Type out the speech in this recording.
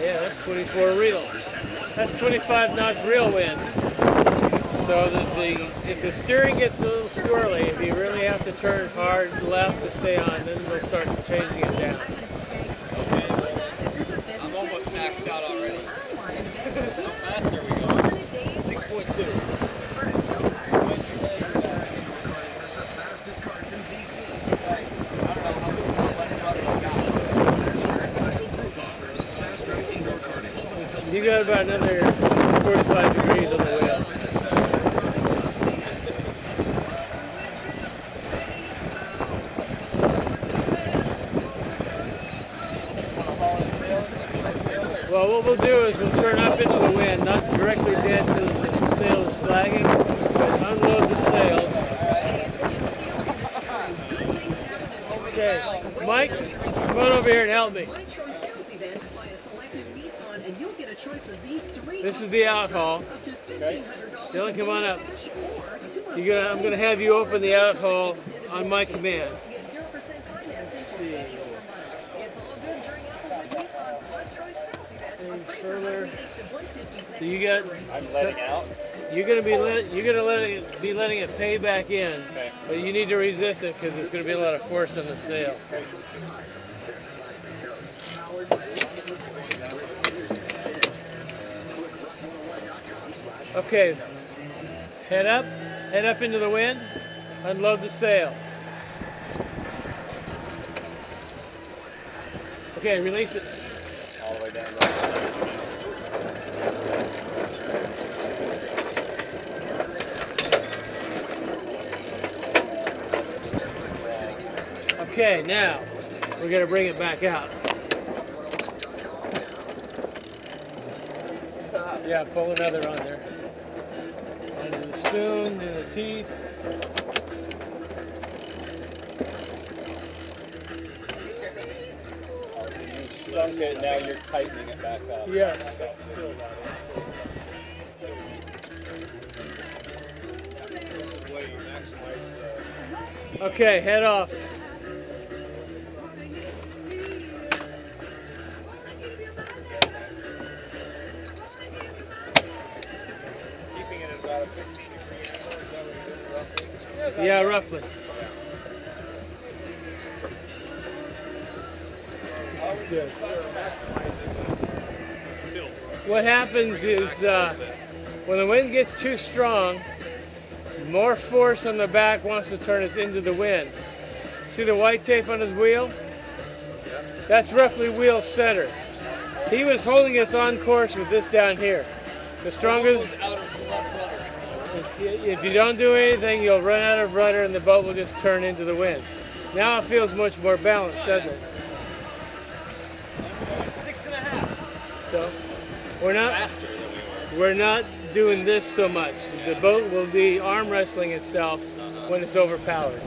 Yeah, that's 24 real. That's 25 knots real wind. So the, the, if the steering gets a little squirrely, if you really have to turn hard left to stay on, then we'll start changing it down. Okay, well, I'm almost maxed out already. How fast are we going? 6.2. fastest cars in DC. I don't know how many more left runners got. Special group offers. Fast track indoor karting. Open until You got about another 45 degrees on the wheel. Well, what we'll do is we'll turn up into the wind, not directly dead the sail is flagging, but unload the sails. Okay, Mike, come on over here and help me. My choice sales event by a selected Nissan, and you'll get a choice of these three This is the out haul. up to $1,500 Dylan, come on up. You're gonna, I'm going to have you open the out haul on my command. get 0% financing for See. It's all good during Applewood Nissan's My Choice sales event. Appraisal further. rates to 156. So you got I'm letting out. You're gonna be let, you're gonna let it be letting it pay back in, Okay. but you need to resist it because there's gonna be a lot of force on the sail. Okay, head up, head up into the wind, unload the sail. Okay, release it. All the way down. Okay, now we're gonna bring it back out. Yeah, pull another on there. Spoon, and the teeth. Okay, now you're tightening it back up. Yes. Okay, head off. Yeah, roughly. Good. What happens is uh, when the wind gets too strong, more force on the back wants to turn us into the wind. See the white tape on his wheel? That's roughly wheel center. He was holding us on course with this down here. The stronger, if you, don't do anything, you'll run out of rudder and the boat will just turn into the wind. Now it feels much more balanced, doesn't it? Six and a half. So we're not Faster than we were. we're not doing this so much. The boat will be arm wrestling itself when it's overpowered.